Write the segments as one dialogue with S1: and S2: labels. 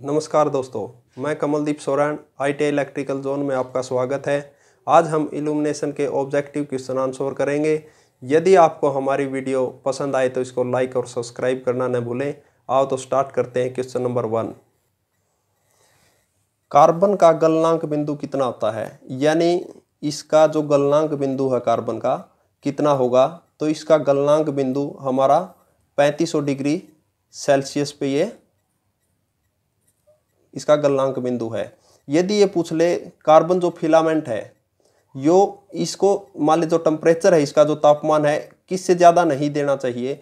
S1: नमस्कार दोस्तों, मैं Kamaldeep Soren I T electrical zone में आपका स्वागत है। आज हम इल्यूमिनेशन के ऑब्जेक्टिव क्वेश्चन आंसर करेंगे। यदि आपको हमारी वीडियो पसंद आए तो इसको लाइक और सब्सक्राइब करना न भूलें। आओ तो स्टार्ट करते हैं क्वेश्चन नंबर वन कार्बन का गलनांक बिंदु कितना होता है? यानी इसका जो गलनांक बिंदु है कार्बन का, कितना होगा? तो इसका गलनांक बिंदु हमारा पैंतीस डिग्री सेल्सियस पे ये इसका गलनांक बिंदु है। यदि ये पूछ ले कार्बन जो फिलामेंट है, यो इसको मान ली जो टेम्परेचर है, इसका जो तापमान है, किससे ज़्यादा नहीं देना चाहिए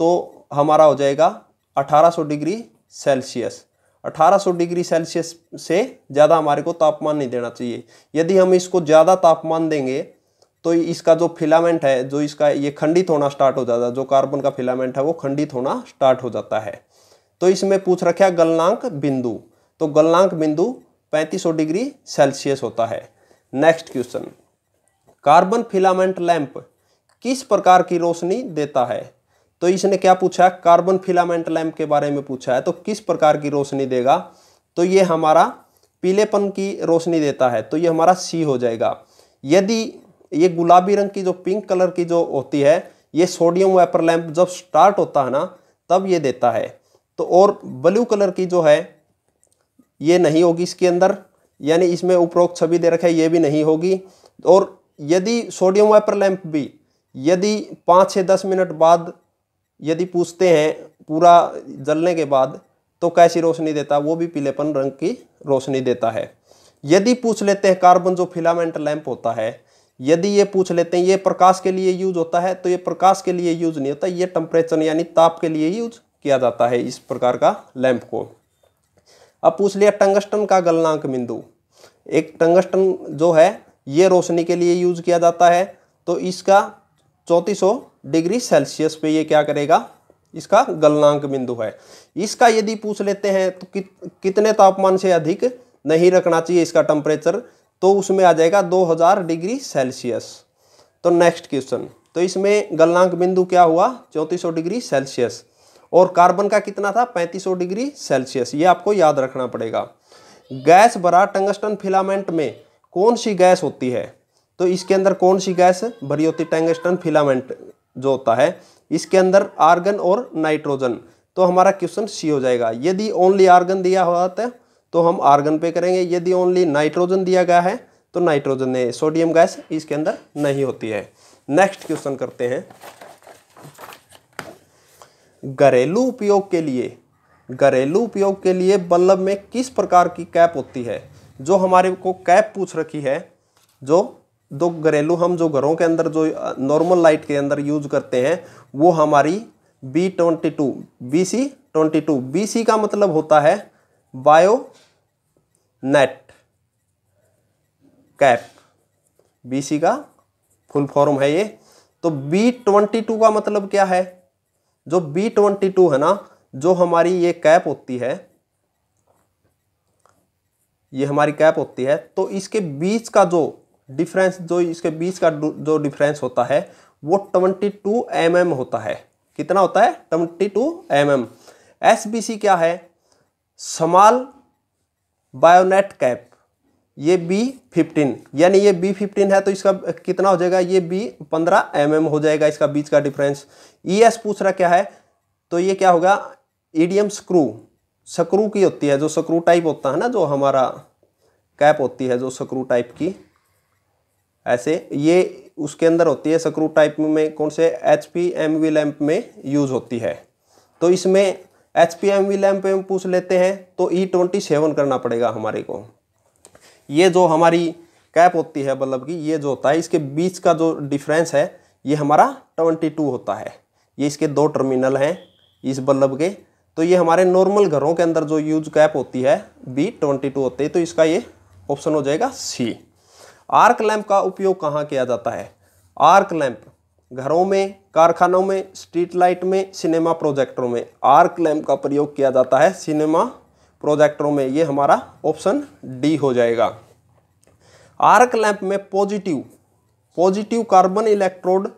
S1: तो हमारा हो जाएगा 1800 डिग्री सेल्सियस। 1800 डिग्री सेल्सियस से ज़्यादा हमारे को तापमान नहीं देना चाहिए। यदि हम इसको ज़्यादा तापमान देंगे तो इसका जो फिलामेंट है, जो इसका ये खंडित होना स्टार्ट हो जाता है, जो कार्बन का फिलामेंट है, वो खंडित होना स्टार्ट हो जाता है। तो इसमें पूछ रखा गलनांक बिंदु। तो गलनांक बिंदु 3500 डिग्री सेल्सियस होता है। Next question carbon filament lamp किस प्रकार की रोशनी देता है? तो इसने क्या पूछा है? कार्बन फिलामेंट लैंप के बारे में पूछा है। तो किस प्रकार की रोशनी देगा? तो ये हमारा पीलेपन की रोशनी देता है। तो ये हमारा सी हो जाएगा। यदि ये गुलाबी रंग की जो पिंक कलर की जो होती है, ये सोडियम वेपर लैंप जब स्टार्ट होता है ना, तब ये देता है। तो और ब्लू कलर की जो है ये नहीं होगी इसके अंदर, यानी इसमें उपरोक्त छवि दे रखा है, ये भी नहीं होगी। और यदि सोडियम वाइपर लैंप भी यदि पाँच से दस मिनट बाद यदि पूछते हैं, पूरा जलने के बाद तो कैसी रोशनी देता? वो भी पीलेपन रंग की रोशनी देता है। यदि पूछ लेते हैं कार्बन जो फिलामेंट लैंप होता है, यदि ये पूछ लेते हैं, ये प्रकाश के लिए यूज़ होता है तो ये प्रकाश के लिए यूज़ नहीं होता, ये टेम्परेचर यानी ताप के लिए यूज़ किया जाता है इस प्रकार का लैंप को। अब पूछ लिया टंगस्टन का गलनांक बिंदु। एक टंगस्टन जो है ये रोशनी के लिए यूज़ किया जाता है तो इसका चौंतीस डिग्री सेल्सियस पे ये क्या करेगा? इसका गलनांक बिंदु है। इसका यदि पूछ लेते हैं तो कि, कितने तापमान से अधिक नहीं रखना चाहिए इसका टेम्परेचर तो उसमें आ जाएगा 2000 डिग्री सेल्सियस। तो नेक्स्ट क्वेश्चन तो इसमें गलनांक बिंदु क्या हुआ? चौंतीस डिग्री सेल्सियस। और कार्बन का कितना था? 3500 डिग्री सेल्सियस। ये आपको याद रखना पड़ेगा। गैस भरा टंगस्टन फिलामेंट में कौन सी गैस होती है? तो इसके अंदर कौन सी गैस भरी होती टंगस्टन फिलामेंट जो होता है, इसके अंदर आर्गन और नाइट्रोजन। तो हमारा क्वेश्चन सी हो जाएगा। यदि ओनली आर्गन दिया हुआ था तो हम आर्गन पे करेंगे। यदि ओनली नाइट्रोजन दिया गया है तो नाइट्रोजन सोडियम गैस इसके अंदर नहीं होती है। नेक्स्ट क्वेश्चन करते हैं। घरेलू उपयोग के लिए, घरेलू उपयोग के लिए बल्लभ में किस प्रकार की कैप होती है? जो हमारे को कैप पूछ रखी है, जो, दो घरेलू हम जो घरों के अंदर, जो नॉर्मल लाइट के अंदर यूज़ करते हैं, वो हमारी B twenty two B C twenty two B C का मतलब होता है bayonet cap B C का फुल फॉर्म है ये। तो बी ट्वेंटी टू का मतलब क्या है? जो बी ट्वेंटी टू है ना, जो हमारी ये कैप होती है, ये हमारी कैप होती है तो इसके बीच का जो डिफरेंस जो इसके बीच का जो डिफरेंस होता है, वो ट्वेंटी टू एम एम होता है। कितना होता है? Twenty two M M S B C क्या है? समाल बायोनेट कैप ये बी फिफ्टीन यानी ये बी फिफ्टीन है तो इसका कितना हो जाएगा? ये बी पंद्रह एम एम हो जाएगा इसका बीच का डिफरेंस ई एस पूछ रहा क्या है? तो ये क्या होगा? ईडीएम स्क्रू स्क्रू की होती है, जो स्क्रू टाइप होता है ना, जो हमारा कैप होती है, जो स्क्रू टाइप की। ऐसे, ये उसके अंदर होती है स्क्रू टाइप में कौन से? H P M V lamp में यूज़ होती है। तो इसमें H P M V lamp में पूछ लेते हैं तो ई ट्वेंटी सेवन करना पड़ेगा हमारे को। ये जो हमारी कैप होती है बल्ब की ये जो होता है, इसके बीच का जो डिफरेंस है, ये हमारा ट्वेंटी टू होता है। ये इसके दो टर्मिनल हैं इस बल्ब के। तो ये हमारे नॉर्मल घरों के अंदर जो यूज़ कैप होती है बी ट्वेंटी टू होती है। तो इसका ये ऑप्शन हो जाएगा सी आर्क लैंप का उपयोग कहाँ किया जाता है? आर्क लैंप घरों में, कारखानों में स्ट्रीट लाइट में सिनेमा प्रोजेक्टरों में। आर्क लैंप का प्रयोग किया जाता है सिनेमा प्रोजेक्टरों में ये हमारा ऑप्शन डी हो जाएगा। आर्क लैंप में पॉजिटिव पॉजिटिव कार्बन इलेक्ट्रोड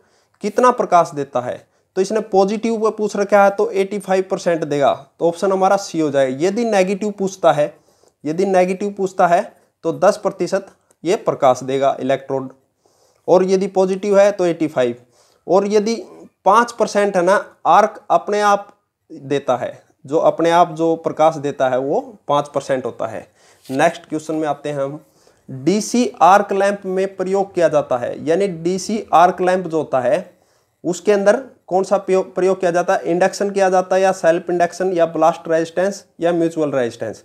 S1: कितना प्रकाश देता है? तो इसने पॉजिटिव पे पूछ रखा है तो 85 परसेंट देगा। तो ऑप्शन हमारा सी हो जाएगा यदि नेगेटिव पूछता है, यदि नेगेटिव पूछता है तो 10 प्रतिशत ये प्रकाश देगा इलेक्ट्रोड। और यदि पॉजिटिव है तो 85 और यदि पाँच परसेंट है ना, आर्क अपने आप देता है। जो अपने आप जो प्रकाश देता है वो पाँच परसेंट होता है। नेक्स्ट क्वेश्चन में आते हैं हम। डीसी आर्क लैंप में प्रयोग किया जाता है। यानी डीसी आर्क लैंप जो होता है, उसके अंदर कौन सा प्रयोग किया जाता है? इंडक्शन किया जाता है या सेल्फ इंडक्शन या ब्लास्ट रेजिस्टेंस या म्यूचुअल रेजिस्टेंस?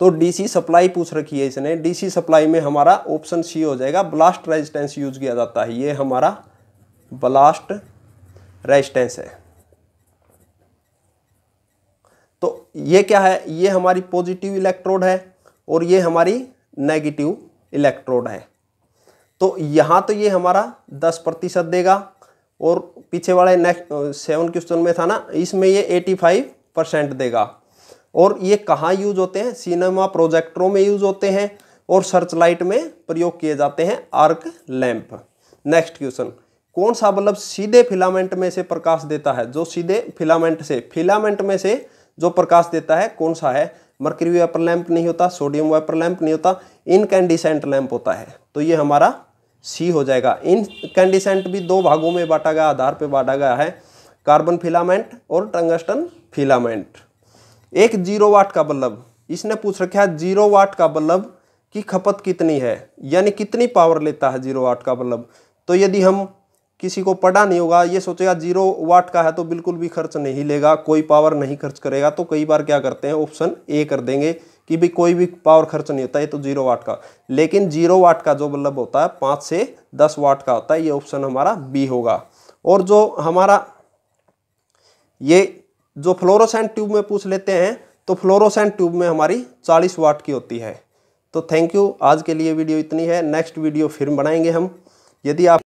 S1: तो डीसी सप्लाई पूछ रखी है इसने। डीसी सप्लाई में हमारा ऑप्शन सी हो जाएगा। ब्लास्ट रेजिस्टेंस यूज़ किया जाता है। ये हमारा ब्लास्ट रेजिस्टेंस है। तो ये क्या है? ये हमारी पॉजिटिव इलेक्ट्रोड है और ये हमारी नेगेटिव इलेक्ट्रोड है। तो यहाँ तो ये हमारा 10 प्रतिशत देगा और पीछे वाले नेक्स्ट सेवन क्वेश्चन में था ना, इसमें ये 85 परसेंट देगा। और ये कहाँ यूज़ होते हैं? सिनेमा प्रोजेक्टरों में यूज़ होते हैं और सर्च लाइट में प्रयोग किए जाते हैं आर्क लैंप नेक्स्ट क्वेश्चन कौन सा बल्ब सीधे फिलामेंट में से प्रकाश देता है? जो सीधे फिलामेंट से फिलामेंट में से जो प्रकाश देता है, कौन सा है? मर्करी वेपर लैंप नहीं होता सोडियम वेपर लैंप नहीं होता इनकैंडिसेंट लैंप होता है। तो ये हमारा सी हो जाएगा। इन कैंडिसेंट भी दो भागों में बांटा गया, आधार पर बांटा गया है। कार्बन फिलामेंट और टंगस्टन फिलामेंट एक ज़ीरो वाट का बल्ब इसने पूछ रखा है ज़ीरो वाट का बल्ब की खपत कितनी है? यानी कितनी पावर लेता है ज़ीरो वाट का बल्ब तो यदि हम किसी को पढ़ा नहीं होगा, ये सोचेगा ज़ीरो वाट का है तो बिल्कुल भी खर्च नहीं लेगा, कोई पावर नहीं खर्च करेगा। तो कई बार क्या करते हैं ऑप्शन ए कर देंगे कि भाई कोई भी पावर खर्च नहीं होता, ये तो ज़ीरो वाट का। लेकिन ज़ीरो वाट का जो बल्ब होता है, पाँच से दस वाट का होता है, ये ऑप्शन हमारा बी होगा। और जो हमारा ये जो फ्लोरोसेंट ट्यूब में पूछ लेते हैं तो फ्लोरोसेंट ट्यूब में हमारी 40 वाट की होती है। तो थैंक यू आज के लिए वीडियो इतनी है। नेक्स्ट वीडियो फिर बनाएँगे हम। यदि आप